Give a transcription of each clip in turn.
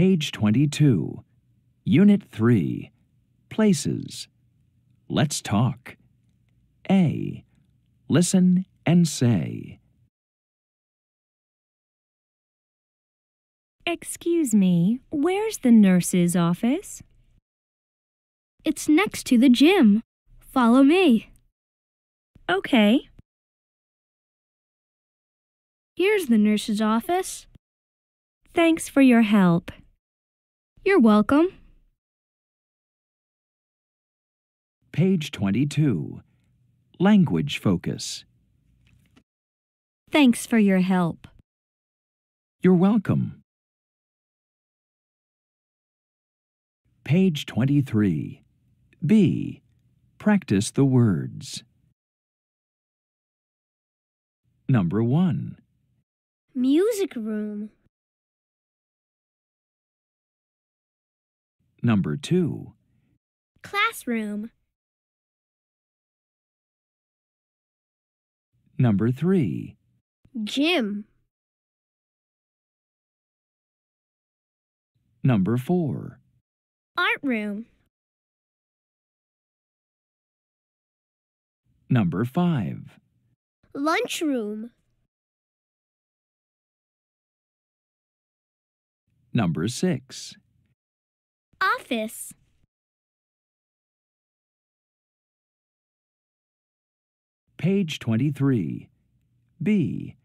Page 22. Unit 3. Places. Let's talk. A. Listen and say. Excuse me, where's the nurse's office? It's next to the gym. Follow me. Okay. Here's the nurse's office. Thanks for your help. You're welcome. Page 22. Language focus. Thanks for your help. You're welcome. Page 23. B. Practice the words. Number 1. Music room. Number 2. Classroom. Number 3. Gym. Number 4. Art room. Number 5. Lunchroom. Number 6. Office. Page 23. B.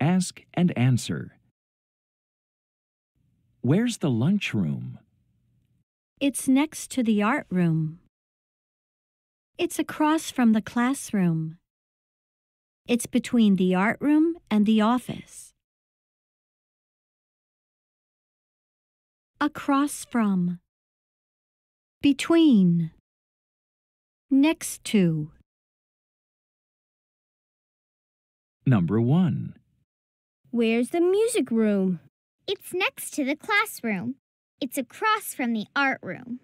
Ask and answer. Where's the lunchroom? It's next to the art room. It's across from the classroom. It's between the art room and the office. Across from. Between. Next to. Number 1. Where's the music room? It's next to the classroom. It's across from the art room.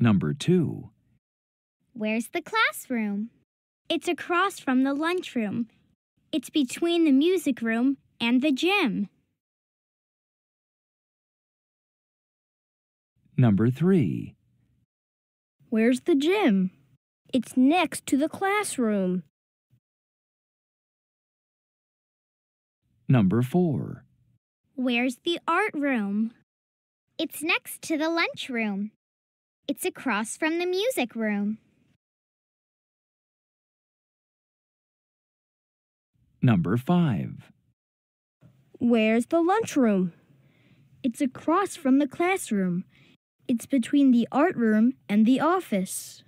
Number 2. Where's the classroom? It's across from the lunchroom. It's between the music room and the gym. Number 3. Where's the gym? It's next to the classroom. Number 4. Where's the art room? It's next to the lunchroom. It's across from the music room. Number 5. Where's the lunchroom? It's across from the classroom. It's between the art room and the office.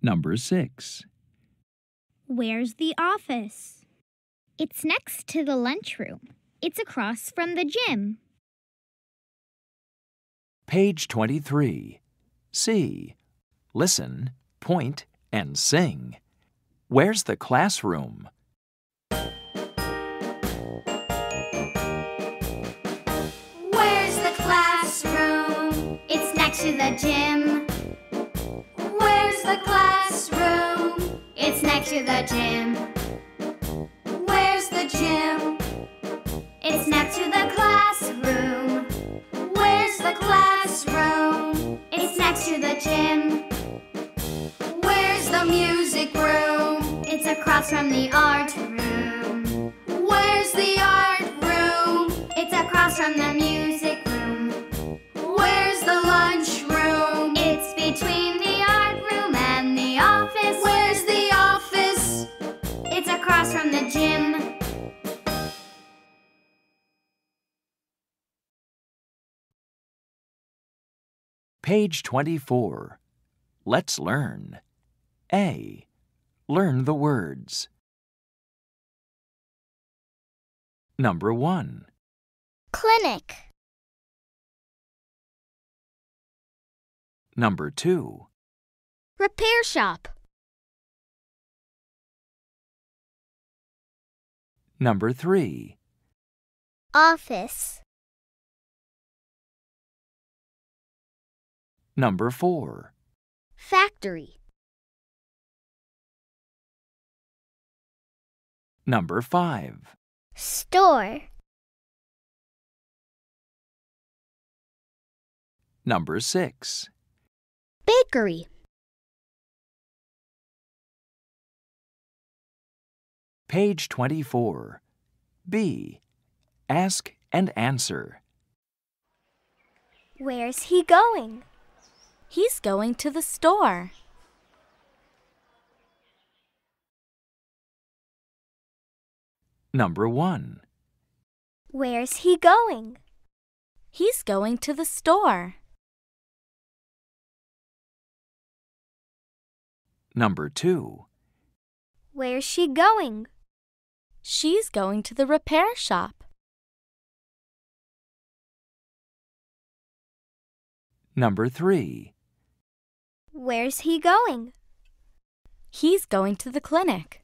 Number 6. Where's the office? It's next to the lunchroom. It's across from the gym. Page 23. C. Listen, point, and sing. Where's the classroom? To the gym. Where's the classroom? It's next to the gym. Where's the gym? It's next to the classroom. Where's the classroom? It's next to the gym. Where's the music room? It's across from the art room. Where's the art room? It's across from the music Page 24. Let's learn. A. Learn the words. Number 1. Clinic. Number 2. Repair shop. Number 3. Office. Number 4. Factory. Number 5. Store. Number 6. Bakery. Page 24. B. Ask and answer. Where's he going? He's going to the store. Number 1. Where's he going? He's going to the store. Number 2. Where's she going? She's going to the repair shop. Number 3. Where's he going? He's going to the clinic.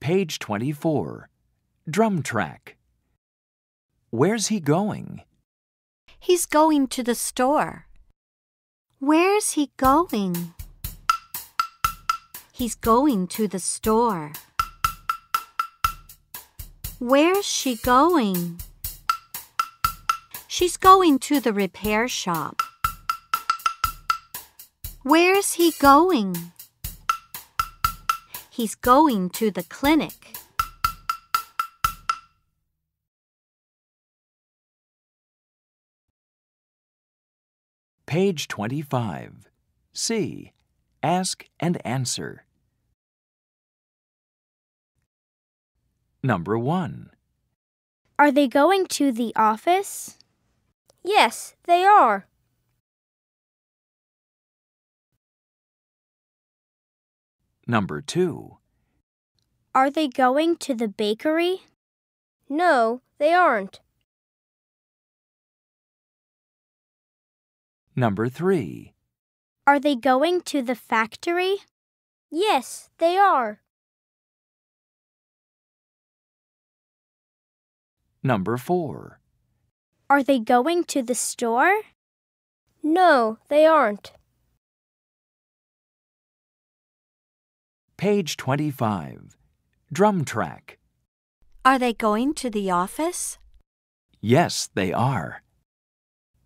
Page 24. Drum track. Where's he going? He's going to the store. Where's he going? He's going to the store. Where's she going? She's going to the repair shop. Where's he going? He's going to the clinic. Page 25. C. Ask and answer. Number 1. Are they going to the office? Yes, they are. Number 2. Are they going to the bakery? No, they aren't. Number 3. Are they going to the factory? Yes, they are. Number 4. Are they going to the store? No, they aren't. Page 25. Drum track. Are they going to the office? Yes, they are.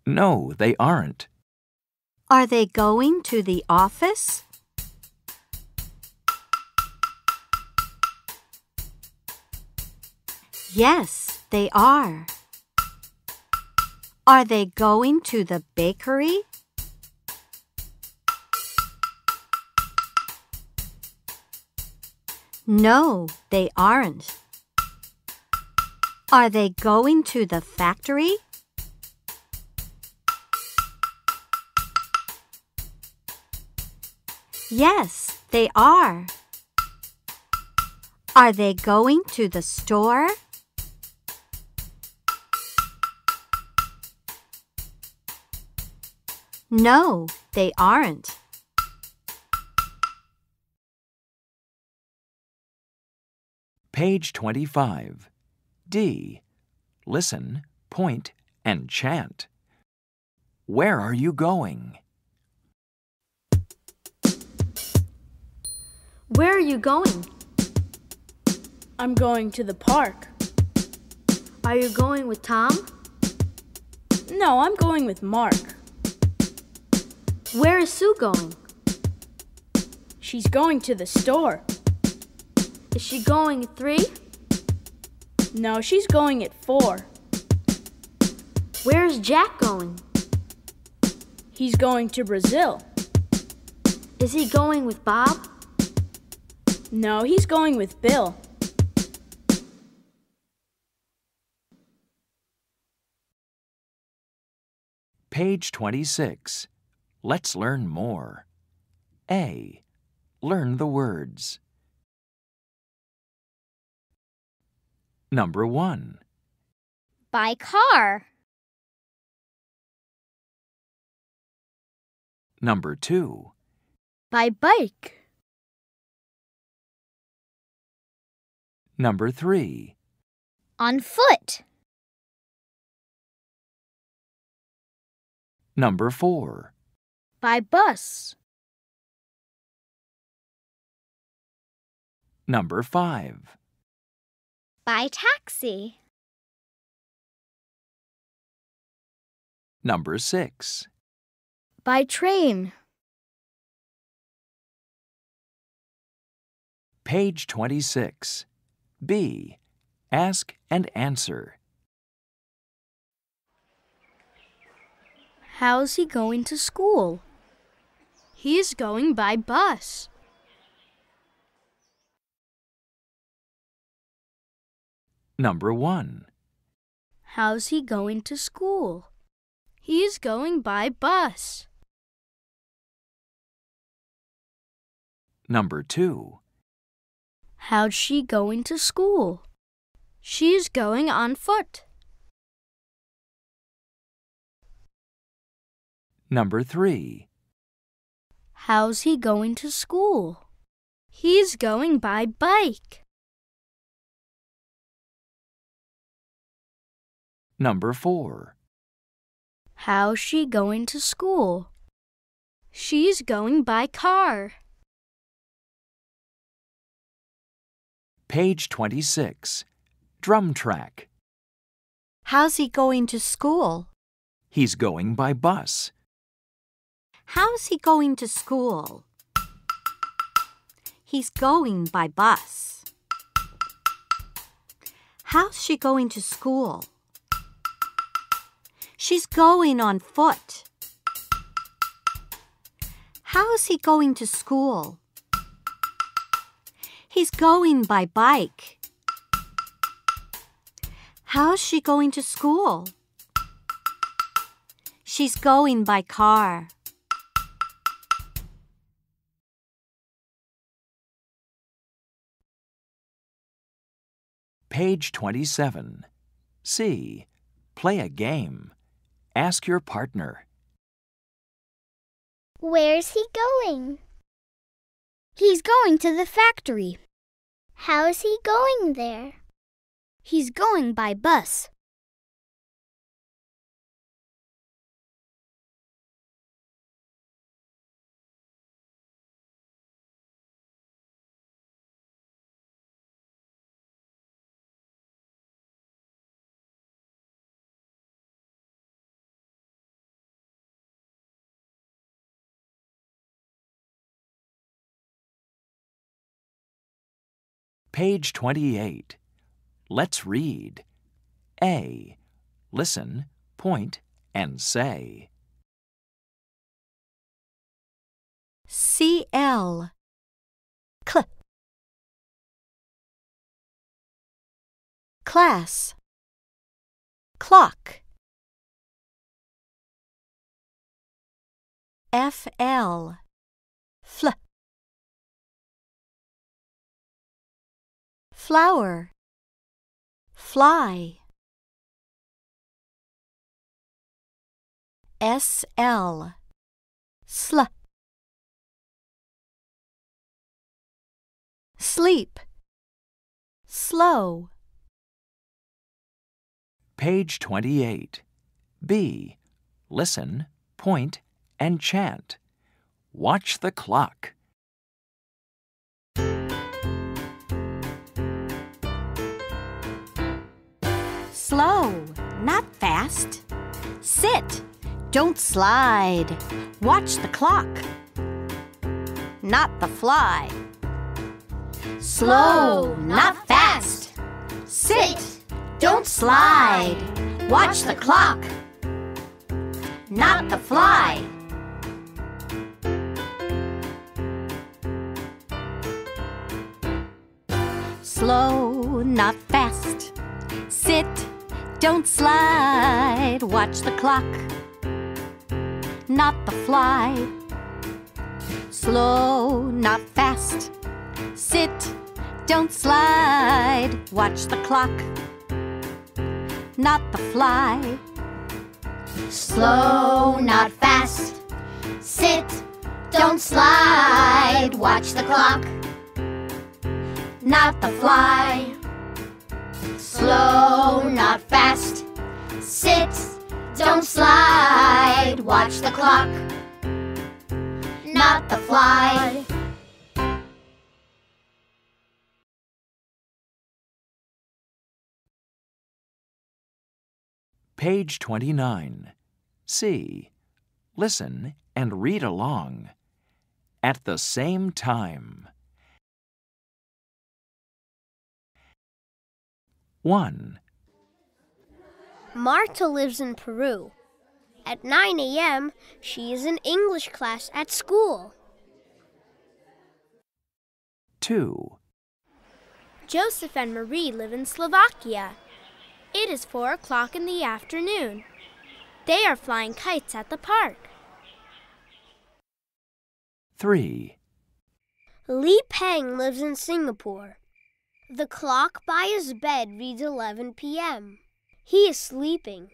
No, they aren't. Are they going to the office? Yes, they are. Are they going to the bakery? No, they aren't. Are they going to the factory? Yes, they are. Are they going to the store? No, they aren't. Page 25. D. Listen, point, and chant. Where are you going? Where are you going? I'm going to the park. Are you going with Tom? No, I'm going with Mark. Where is Sue going? She's going to the store. Is she going at three? No, she's going at four. Where is Jack going? He's going to Brazil. Is he going with Bob? No, he's going with Bill. Page 26. Let's learn more. A. Learn the words. Number 1. By car. Number 2. By bike. Number 3. On foot. Number 4. By bus. Number 5. By taxi. Number 6. By train. Page 26. B. Ask and answer. How's he going to school? He's going by bus. Number 1. How's he going to school? He's going by bus. Number 2. How's she going to school? She's going on foot. Number 3. How's he going to school? He's going by bike. Number 4. How's she going to school? She's going by car. Page 26. Drum track. How's he going to school? He's going by bus. How's he going to school? He's going by bus. How's she going to school? She's going on foot. How's he going to school? He's going by bike. How's she going to school? She's going by car. Page 27. C. Play a game. Ask your partner. Where's he going? He's going to the factory. How's he going there? He's going by bus. Page 28. Let's read. A. Listen, point, and say. CL. Cl. Class. Clock. FL. Fl. Flower. Fly. SL. Sl. Sleep. Slow. Page 28. B. Listen, point, and chant. Watch the clock. Slow, not fast. Sit, don't slide. Watch the clock, not the fly. Slow, not fast. Sit, don't slide. Watch the clock, not the fly. Slow, not fast. Don't slide. Watch the clock, not the fly. Slow, not fast. Sit, don't slide. Watch the clock, not the fly. Slow, not fast. Sit, don't slide. Watch the clock, not the fly slow, not fast. Sit, don't slide, watch the clock, not the fly. Page 29. See, listen, and read along. At the same time. 1, Marta lives in Peru. At 9 a.m., she is in English class at school. 2, Joseph and Marie live in Slovakia. It is four o'clock in the afternoon. They are flying kites at the park. 3, Li Peng lives in Singapore. The clock by his bed reads 11 p.m. He is sleeping.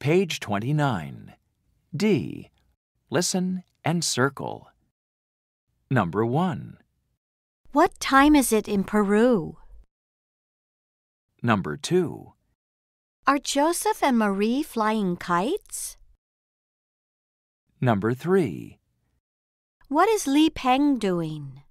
Page 29. D. Listen and circle. Number 1. What time is it in Peru? Number 2. Are Joseph and Marie flying kites? Number 3. What is Li Peng doing?